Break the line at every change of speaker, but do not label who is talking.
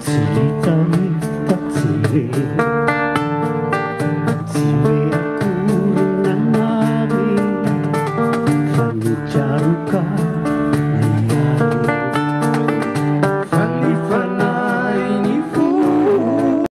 此生不自